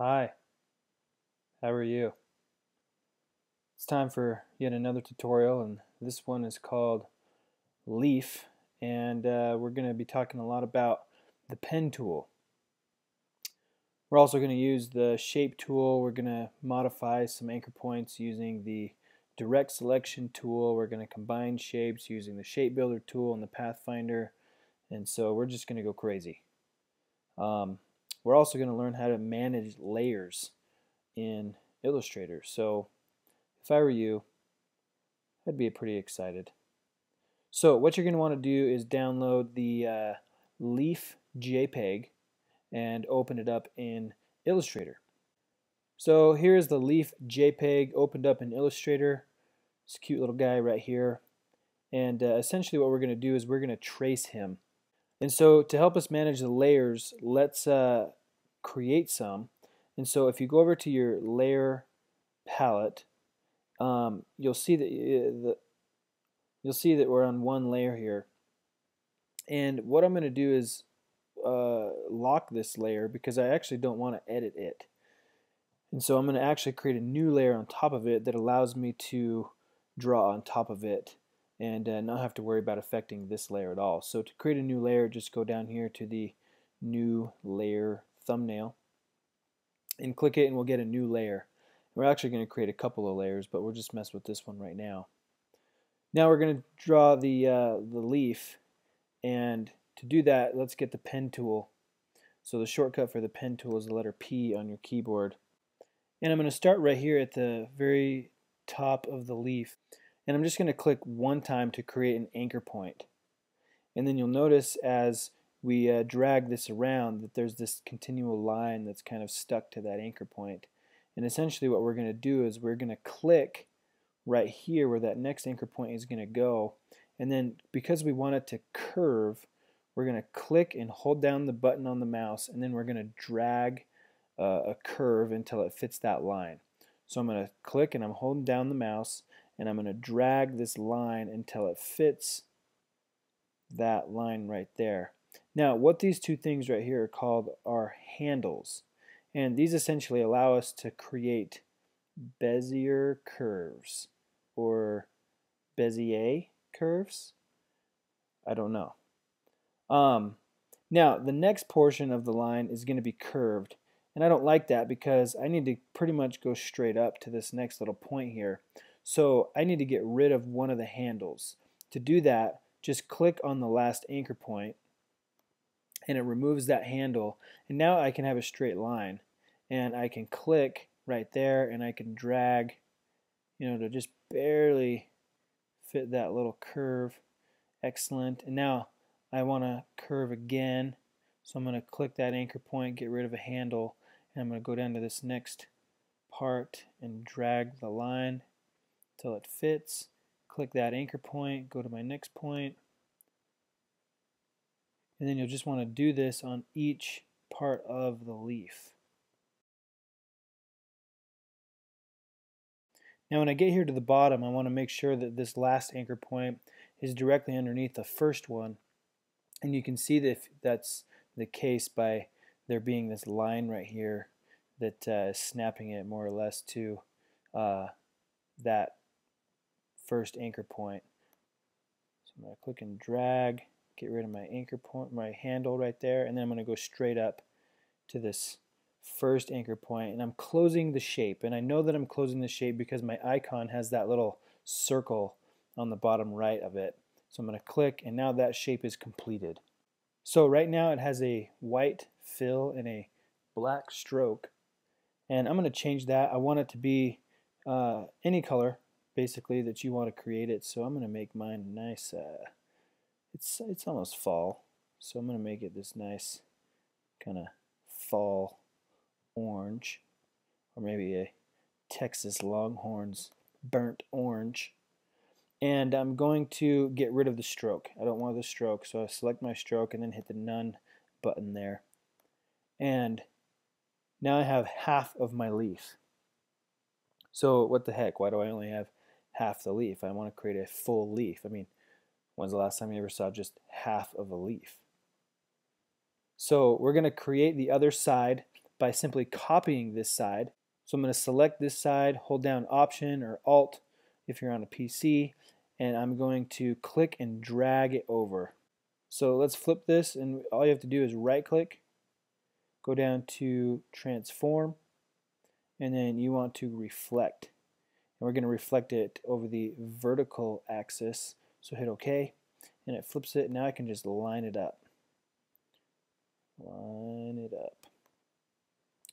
Hi, how are you? It's time for yet another tutorial and this one is called Leaf and uh, we're going to be talking a lot about the pen tool. We're also going to use the shape tool. We're going to modify some anchor points using the direct selection tool. We're going to combine shapes using the shape builder tool and the pathfinder and so we're just going to go crazy. Um, we're also going to learn how to manage layers in Illustrator. So if I were you, I'd be pretty excited. So what you're going to want to do is download the uh, Leaf JPEG and open it up in Illustrator. So here's the Leaf JPEG opened up in Illustrator. This cute little guy right here. And uh, essentially what we're going to do is we're going to trace him. And so to help us manage the layers, let's uh, create some. And so if you go over to your layer palette, um, you'll see that uh, the you'll see that we're on one layer here. And what I'm going to do is uh, lock this layer because I actually don't want to edit it. And so I'm going to actually create a new layer on top of it that allows me to draw on top of it and uh, not have to worry about affecting this layer at all. So to create a new layer, just go down here to the new layer thumbnail and click it and we'll get a new layer. We're actually going to create a couple of layers, but we'll just mess with this one right now. Now we're going to draw the, uh, the leaf and to do that, let's get the pen tool. So the shortcut for the pen tool is the letter P on your keyboard. And I'm going to start right here at the very top of the leaf. And I'm just going to click one time to create an anchor point. And then you'll notice as we uh, drag this around that there's this continual line that's kind of stuck to that anchor point. And essentially what we're going to do is we're going to click right here where that next anchor point is going to go. And then because we want it to curve, we're going to click and hold down the button on the mouse and then we're going to drag uh, a curve until it fits that line. So I'm going to click and I'm holding down the mouse and I'm going to drag this line until it fits that line right there. Now what these two things right here are called are handles and these essentially allow us to create Bezier curves or Bezier curves. I don't know. Um, now the next portion of the line is going to be curved and I don't like that because I need to pretty much go straight up to this next little point here. So I need to get rid of one of the handles. To do that, just click on the last anchor point and it removes that handle. And now I can have a straight line. And I can click right there and I can drag, you know, to just barely fit that little curve. Excellent. And now I want to curve again. So I'm going to click that anchor point, get rid of a handle, and I'm going to go down to this next part and drag the line till it fits. Click that anchor point, go to my next point, and then you'll just want to do this on each part of the leaf. Now when I get here to the bottom, I want to make sure that this last anchor point is directly underneath the first one. And you can see that that's the case by there being this line right here that uh, is snapping it more or less to uh, that first anchor point. So I'm going to click and drag, get rid of my anchor point, my handle right there, and then I'm going to go straight up to this first anchor point and I'm closing the shape and I know that I'm closing the shape because my icon has that little circle on the bottom right of it. So I'm going to click and now that shape is completed. So right now it has a white fill and a black stroke and I'm going to change that. I want it to be uh, any color basically that you want to create it. So I'm going to make mine nice. Uh, it's it's almost fall, so I'm going to make it this nice kind of fall orange, or maybe a Texas Longhorns burnt orange. And I'm going to get rid of the stroke. I don't want the stroke, so I select my stroke and then hit the none button there. And now I have half of my leaf. So what the heck, why do I only have half the leaf. I want to create a full leaf. I mean, when's the last time you ever saw just half of a leaf? So we're going to create the other side by simply copying this side. So I'm going to select this side, hold down Option or Alt if you're on a PC, and I'm going to click and drag it over. So let's flip this, and all you have to do is right click, go down to Transform, and then you want to reflect. And we're going to reflect it over the vertical axis. So hit OK, and it flips it. Now I can just line it up. Line it up.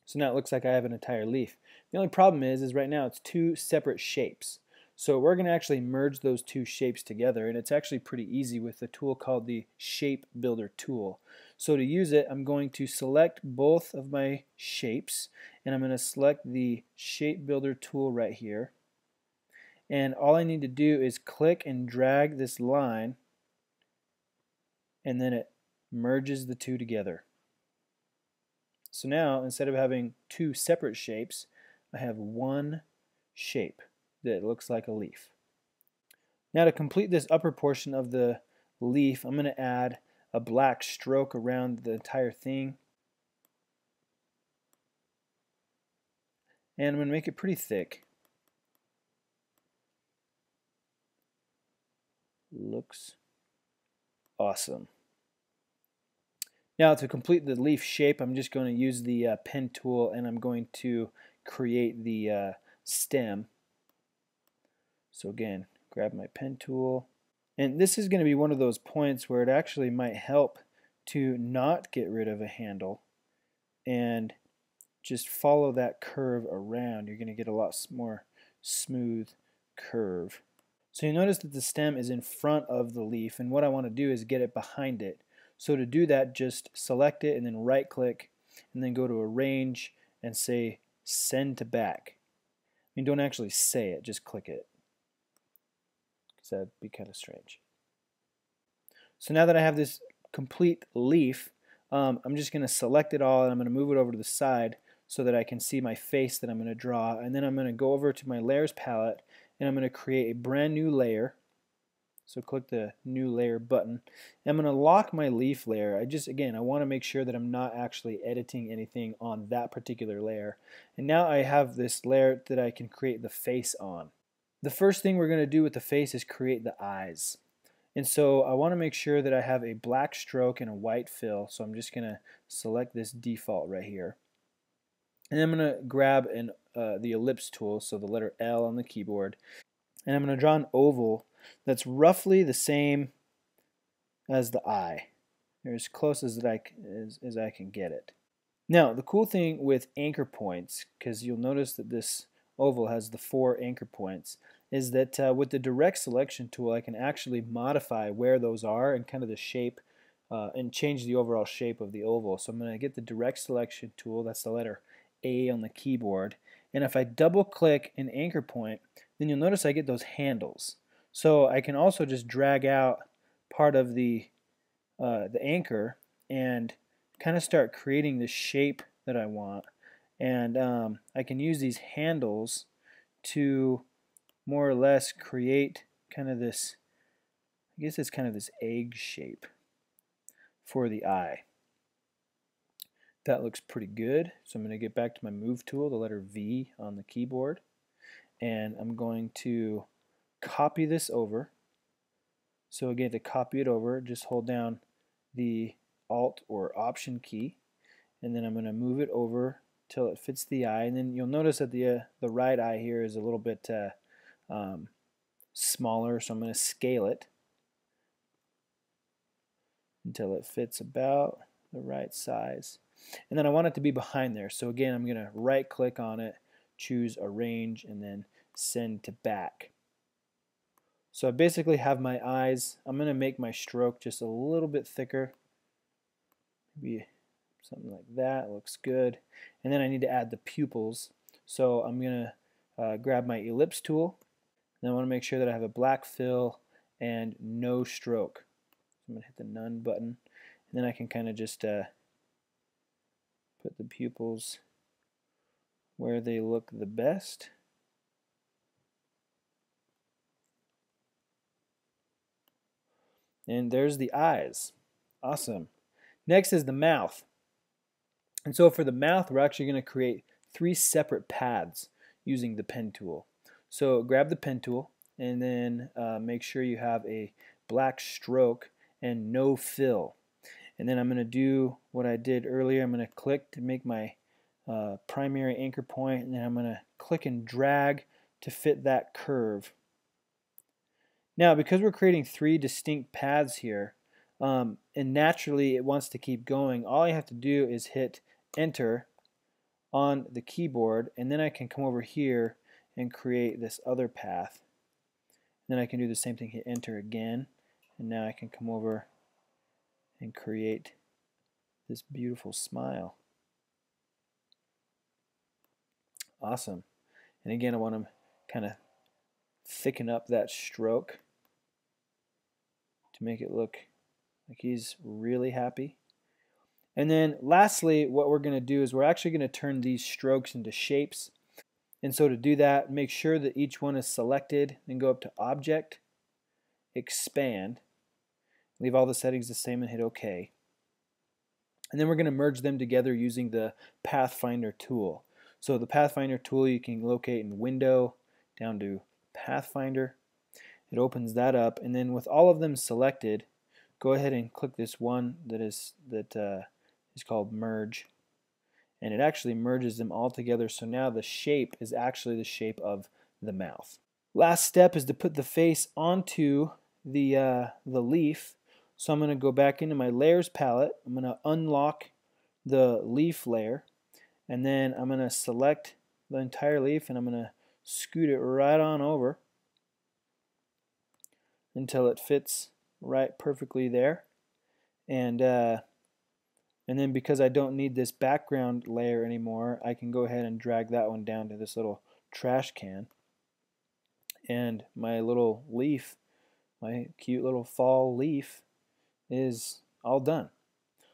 So now it looks like I have an entire leaf. The only problem is, is right now it's two separate shapes. So we're going to actually merge those two shapes together and it's actually pretty easy with a tool called the Shape Builder tool. So to use it I'm going to select both of my shapes and I'm going to select the Shape Builder tool right here and all I need to do is click and drag this line and then it merges the two together. So now instead of having two separate shapes I have one shape that looks like a leaf. Now to complete this upper portion of the leaf, I'm going to add a black stroke around the entire thing. And I'm going to make it pretty thick. Looks awesome. Now to complete the leaf shape, I'm just going to use the uh, pen tool and I'm going to create the uh, stem. So again, grab my pen tool. And this is going to be one of those points where it actually might help to not get rid of a handle and just follow that curve around. You're going to get a lot more smooth curve. So you notice that the stem is in front of the leaf and what I want to do is get it behind it. So to do that just select it and then right click and then go to arrange and say send to back. I mean don't actually say it, just click it because that'd be kind of strange. So now that I have this complete leaf, um, I'm just going to select it all and I'm going to move it over to the side so that I can see my face that I'm going to draw. And then I'm going to go over to my layers palette and I'm going to create a brand new layer. So click the new layer button. And I'm going to lock my leaf layer. I just, again, I want to make sure that I'm not actually editing anything on that particular layer. And now I have this layer that I can create the face on. The first thing we're going to do with the face is create the eyes. And so I want to make sure that I have a black stroke and a white fill. So I'm just going to select this default right here. And I'm going to grab an, uh, the ellipse tool, so the letter L on the keyboard. And I'm going to draw an oval that's roughly the same as the eye. They're as close as, I, as, as I can get it. Now, the cool thing with anchor points, because you'll notice that this oval has the four anchor points, is that uh, with the direct selection tool I can actually modify where those are and kind of the shape uh, and change the overall shape of the oval. So I'm going to get the direct selection tool, that's the letter A on the keyboard, and if I double click an anchor point then you'll notice I get those handles. So I can also just drag out part of the, uh, the anchor and kind of start creating the shape that I want and um, I can use these handles to more or less create kind of this, I guess it's kind of this egg shape for the eye. That looks pretty good. So I'm going to get back to my move tool, the letter V on the keyboard, and I'm going to copy this over. So again, to copy it over, just hold down the Alt or Option key, and then I'm going to move it over till it fits the eye, and then you'll notice that the uh, the right eye here is a little bit uh, um, smaller, so I'm going to scale it until it fits about the right size. And then I want it to be behind there. So again, I'm going to right click on it, choose arrange, and then send to back. So I basically have my eyes. I'm going to make my stroke just a little bit thicker. Maybe something like that. Looks good. And then I need to add the pupils. So I'm going to uh, grab my ellipse tool then I want to make sure that I have a black fill and no stroke. I'm going to hit the none button. And then I can kind of just uh, put the pupils where they look the best. And there's the eyes. Awesome. Next is the mouth. And so for the mouth, we're actually going to create three separate paths using the pen tool. So grab the pen tool and then uh, make sure you have a black stroke and no fill. And then I'm going to do what I did earlier. I'm going to click to make my uh, primary anchor point and then I'm going to click and drag to fit that curve. Now because we're creating three distinct paths here um, and naturally it wants to keep going all I have to do is hit enter on the keyboard and then I can come over here and create this other path. Then I can do the same thing, hit enter again, and now I can come over and create this beautiful smile. Awesome. And again, I want to kind of thicken up that stroke to make it look like he's really happy. And then lastly, what we're going to do is we're actually going to turn these strokes into shapes. And so to do that, make sure that each one is selected, then go up to Object, Expand, leave all the settings the same and hit OK. And then we're going to merge them together using the Pathfinder tool. So the Pathfinder tool you can locate in Window down to Pathfinder. It opens that up, and then with all of them selected, go ahead and click this one that is that uh, is called merge and it actually merges them all together so now the shape is actually the shape of the mouth. Last step is to put the face onto the, uh, the leaf so I'm going to go back into my layers palette I'm going to unlock the leaf layer and then I'm going to select the entire leaf and I'm going to scoot it right on over until it fits right perfectly there and uh, and then because I don't need this background layer anymore, I can go ahead and drag that one down to this little trash can. And my little leaf, my cute little fall leaf is all done.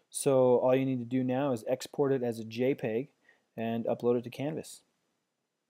So all you need to do now is export it as a JPEG and upload it to Canvas.